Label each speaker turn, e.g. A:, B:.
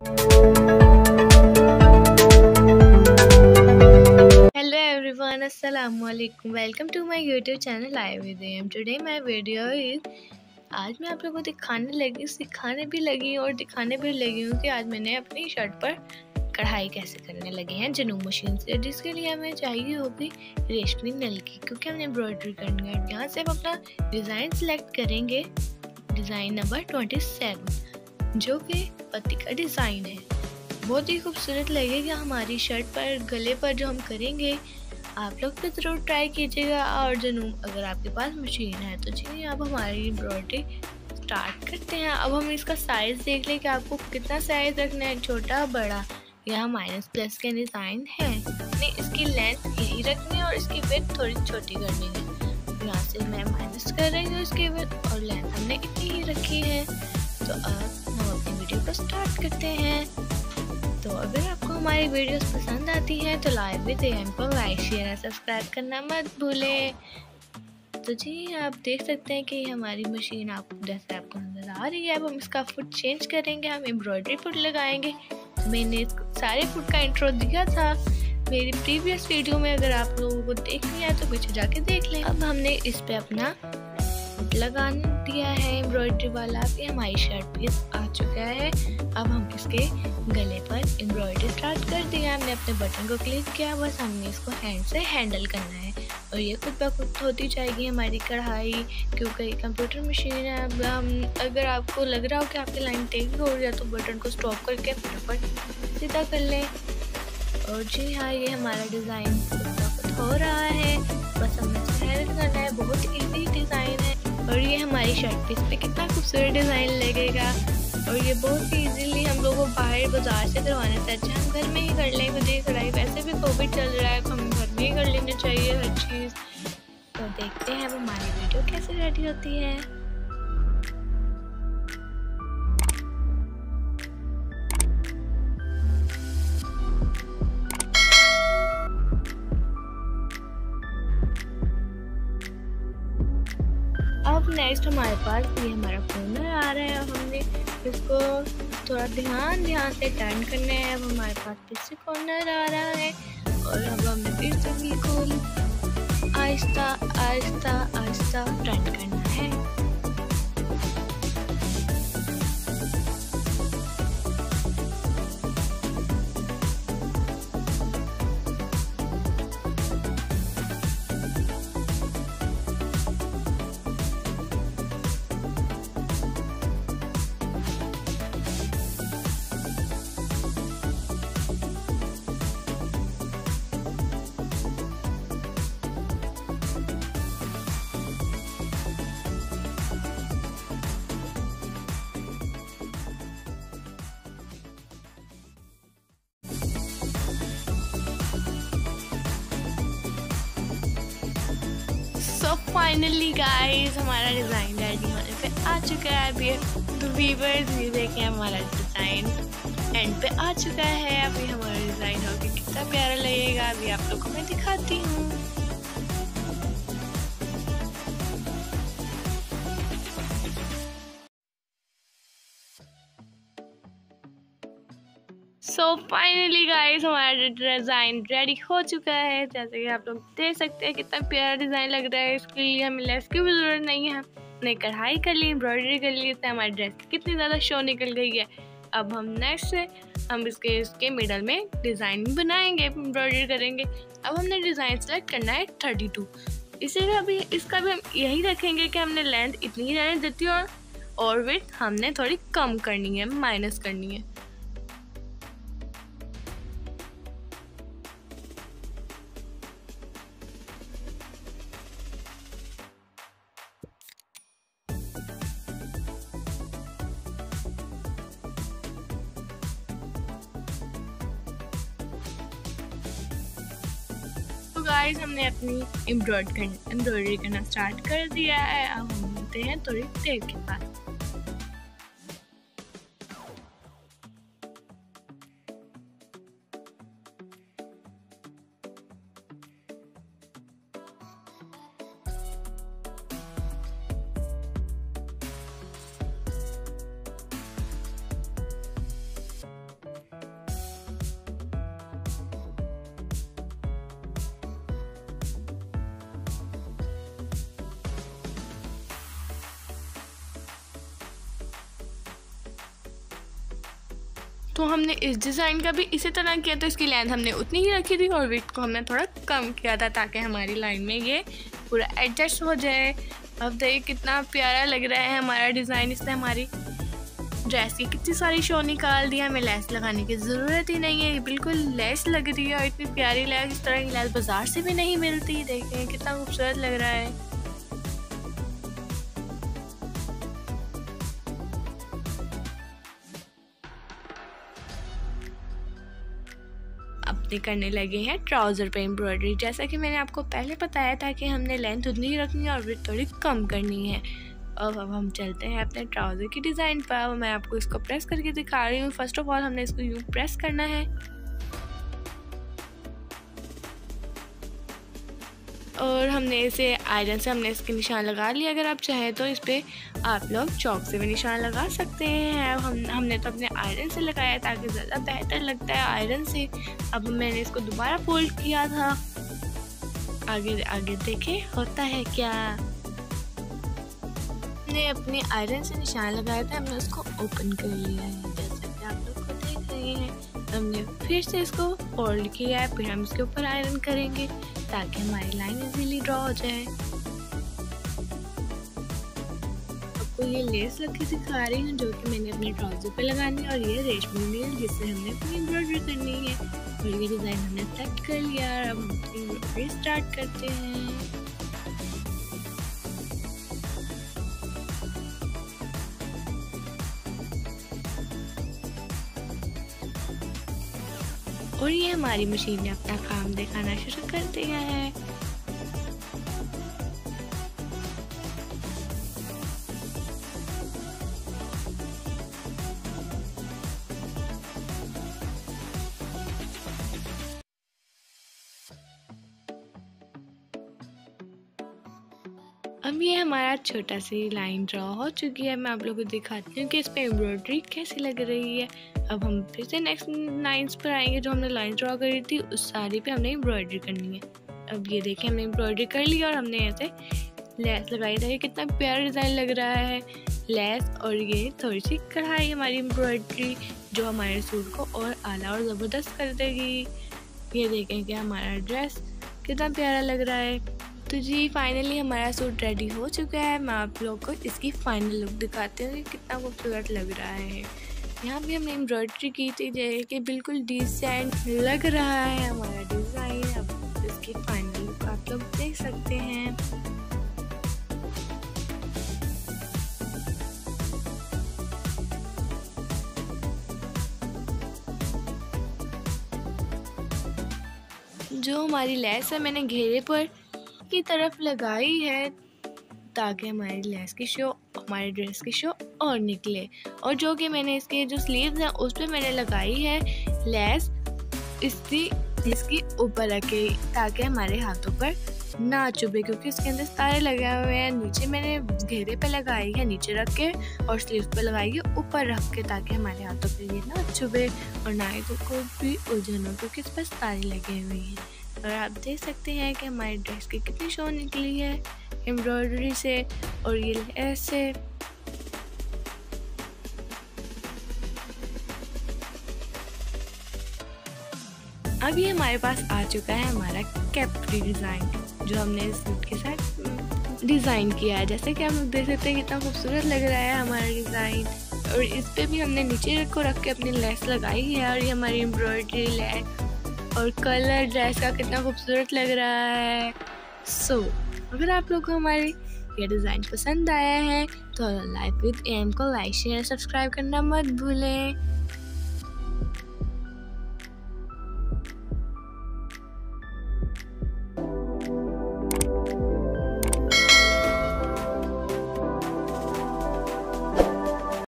A: Hello everyone, Assalamu alaikum. Welcome to my YouTube channel I with AM. Today my video is आज मैं आप लोगों को दिखाने लगी सिखाने भी लगी और दिखाने भी लगी हूँ कि आज मैंने अपनी शर्ट पर कढ़ाई कैसे करने लगे हैं जनूब मशीन से जिसके लिए हमें चाहिए होगी रेशमी नल की क्योंकि हमने एम्ब्रॉयडरी करनी है यहाँ से हम अपना डिज़ाइन सेलेक्ट करेंगे डिज़ाइन नंबर ट्वेंटी सेवन जो कि पति का डिज़ाइन है। बहुत ही खूबसूरत लगेगा हमारी शर्ट पर, गले पर जो हम करेंगे। आप लोग भी ज़रूर ट्राई कीजिएगा और जनूम अगर आपके पास मशीन है तो चलिए अब हमारी एम्ब्रॉयडरी स्टार्ट करते हैं। अब हम इसका साइज़ देख लें कि आपको कितना साइज़ रखना है, छोटा, बड़ा यहाँ माइनस प्लस के डिज़ाइन है। नहीं, इसकी लेंथ यही रखनी है और इसकी वेथ थोड़ी छोटी करनी है। यहाँ से मैं माइनस कर रही हूँ इसकी वेथ और लेंथ हमने इतनी ही रखी है। तो अब हम अपनी वीडियो को स्टार्ट करते हैं। तो अगर आपको हमारी वीडियोस पसंद आती हैं तो लाइव विद एम को लाइक शेयर और सब्सक्राइब करना मत भूलें। तो जी, आप देख सकते हैं कि हमारी मशीन आप, जैसे आपको नज़र आ रही है, अब हम इसका फुट चेंज करेंगे, हम एम्ब्रॉयडरी फुट लगाएँगे। मैंने सारे फुट का इंट्रो दिया था। मेरी प्रीवियस वीडियो में अगर आप लोगों को देखनी है तो पीछे जाके देख लें। अब हमने इस पे अपना लगा दिया है एम्ब्रॉयडरी वाला। भी हमारी शर्ट पीस आ चुका है। अब हम इसके गले पर एम्ब्रॉयडरी स्टार्ट कर दिया हमने अपने बटन को क्लिक किया। बस हमने इसको हैंड से हैंडल करना है। और ये खुद ब खुद होती जाएगी हमारी कढ़ाई, क्योंकि कंप्यूटर मशीन है। अब हम, अगर आपको लग रहा हो कि आपकी लाइन टेक हो रही है तो बटन को स्टॉप करके फटाफट सीधा कर लें। और जी हाँ ये हमारा डिज़ाइन खुद हो रहा है। बस हमें हैंडल करना है। बहुत ईजी डिज़ाइन है। हमारी शर्ट पीस पे कितना खूबसूरत डिज़ाइन लगेगा। और ये बहुत ही इजीली हम लोगों को बाहर बाज़ार से करवाने से अच्छा हम घर में ही कर लें, खुद ही कढ़ाई। वैसे भी कोविड चल रहा है तो हमें घर में ही कर लेना चाहिए हर चीज़। तो देखते हैं अब हमारी वीडियो कैसे रेडी होती है। नेक्स्ट हमारे पास ये हमारा कॉर्नर आ रहा है और हमने इसको थोड़ा ध्यान ध्यान से टर्न करना है। अब हमारे पास फिर से कॉर्नर आ रहा है। और अब हमें फिर से बिल्कुल आहिस्ता आहिस्ता आहिस्ता टर्न करना है। सो फाइनली गाइस हमारा डिज़ाइन रेडी हमारे पे आ चुका है। अभी तो वीवर्स ये देखें हमारा डिज़ाइन एंड पे आ चुका है। अभी हमारा डिज़ाइन होकर कितना प्यारा लगेगा। अभी आप लोगों को मैं दिखाती हूँ। सो फाइनली गाइस हमारा डिज़ाइन रेडी हो चुका है। जैसे कि आप लोग देख सकते हैं कितना प्यारा डिज़ाइन लग रहा है। इसके लिए हमें लेस की भी ज़रूरत नहीं है। हमने कढ़ाई कर ली एम्ब्रॉयडरी कर ली, इससे हमारी ड्रेस कितनी ज़्यादा शो निकल गई है। अब हम नेक्स्ट हम इसके इसके मिडल में डिज़ाइन बनाएँगे एम्ब्रॉयडरी करेंगे। अब हमने डिज़ाइन सेलेक्ट करना है थर्टी टू इसीलिए अभी, इसका भी हम यही रखेंगे कि हमने लेंथ इतनी रहने देती है और और विथ हमने थोड़ी कम करनी है माइनस करनी है। गाइस हमने अपनी एम्ब्रॉयड एम्ब्रॉयडरी करना स्टार्ट कर दिया है। अब हम मिलते हैं थोड़ी देर के बाद। तो हमने इस डिज़ाइन का भी इसी तरह किया तो इसकी लेंथ हमने उतनी ही रखी थी और विथ को हमने थोड़ा कम किया था ताकि हमारी लाइन में ये पूरा एडजस्ट हो जाए। अब देखिए कितना प्यारा लग रहा है हमारा डिज़ाइन इसने हमारी ड्रेस की कितनी सारी शो निकाल दिया हमें लेस लगाने की ज़रूरत ही नहीं है। बिल्कुल लेस लग रही है और इतनी प्यारी लेस इस तरह की लेस बाज़ार से भी नहीं मिलती। देखें कितना खूबसूरत लग रहा है। अपने करने लगे हैं ट्राउज़र पे एम्ब्रॉयडरी। जैसा कि मैंने आपको पहले बताया था कि हमने लेंथ उतनी ही रखनी है और विथ थोड़ी कम करनी है। अब अब हम चलते हैं अपने ट्राउज़र की डिज़ाइन पर। अब मैं आपको इसको प्रेस करके दिखा रही हूँ। फ़र्स्ट ऑफ़ ऑल हमने इसको यूँ प्रेस करना है। और हमने इसे आयरन से हमने इसके निशान लगा लिया अगर आप चाहें तो इस पर आप लोग चौक से भी निशान लगा सकते हैं। हम, हमने तो अपने आयरन से लगाया ताकि ज़्यादा बेहतर लगता है आयरन से। अब मैंने इसको दोबारा फोल्ड किया था। आगे आगे देखें, होता है क्या? हमने अपने आयरन से निशान लगाया था, हमने उसको ओपन कर लिया है, जैसा कि आप लोग को देख रहे हैं। हमने फिर से इसको फोल्ड किया है, फिर हम इसके ऊपर आयरन करेंगे। ताकि हमारी लाइन इजीली ड्रॉ हो जाए। आपको ये लेस लग के दिखा रही हूँ जो कि मैंने अपने ट्राउज़र पे लगानी है और ये रेशमी नील जिससे हमने अपनी एम्ब्रॉयडरी करनी है। और ये डिज़ाइन हमने सेट कर लिया और अब हम अपनी स्टार्ट करते हैं। और ये हमारी मशीन ने अपना काम दिखाना शुरू कर दिया है। अब ये हमारा छोटा सी लाइन ड्रॉ हो चुकी है। मैं आप लोगों को दिखाती हूँ कि इस पर एम्ब्रॉयडरी कैसी लग रही है। अब हम फिर से नेक्स्ट लाइन्स पर आएँगे। जो हमने लाइन ड्रॉ करी थी, उस साड़ी पे हमने एम्ब्रॉयडरी करनी है। अब ये देखें हमने एम्ब्रॉयडरी कर ली और हमने ऐसे लेस लगाई। था ये कितना प्यारा डिज़ाइन लग रहा है। लेस और ये थोड़ी सी कढ़ाई हमारी एम्ब्रॉयडरी जो हमारे सूट को और आला और ज़बरदस्त कर देगी। ये देखें कि हमारा ड्रेस कितना प्यारा लग रहा है। तो जी फाइनली हमारा सूट रेडी हो चुका है। मैं आप लोग को इसकी फाइनल लुक दिखाती हूँ कि कितना खूबसूरत लग रहा है। यहाँ भी हमने एम्ब्रॉयडरी की थी, जैसे कि बिल्कुल डिसेंट लग रहा है हमारा डिज़ाइन अब इसकी फाइनल लुक आप लोग देख सकते हैं। जो हमारी लेस है, मैंने घेरे पर की तरफ़ लगाई है ताकि हमारी लेस की शो हमारे ड्रेस की शो और निकले। और जो कि मैंने इसके जो स्लीव्स हैं, उस पर मैंने लगाई है लेस। इसकी इसकी ऊपर रखे, ताकि हमारे हाथों पर ना चुभे, क्योंकि इसके अंदर तारे लगे हुए हैं। नीचे मैंने घेरे पे लगाई है, नीचे रख के और स्लीव पे लगाई है, ऊपर रख के, ताकि हमारे हाथों पे ये ना चुभे और ना ही तो कोई भी उलझन हो, क्योंकि इस पर तारे लगे हुए हैं। और आप देख सकते हैं कि हमारी ड्रेस की कितनी शो निकली है, एम्ब्रॉयडरी से और ये ऐसे अभी हमारे पास आ चुका है हमारा कैप्री डिज़ाइन, जो हमने इस सूट के साथ डिज़ाइन किया है। जैसे कि आप लोग देख सकते हैं कितना खूबसूरत लग रहा है हमारा डिज़ाइन। और इस पर भी हमने नीचे को रख के अपनी लेस लगाई है और ये हमारी एम्ब्रॉयडरी लेस और कलर ड्रेस का कितना खूबसूरत लग रहा है। सो so, अगर आप लोग को हमारी ये डिज़ाइन पसंद आया है तो लाइफ विद एम को लाइक शेयर सब्सक्राइब करना मत भूलें।